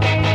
Bye.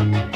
Thank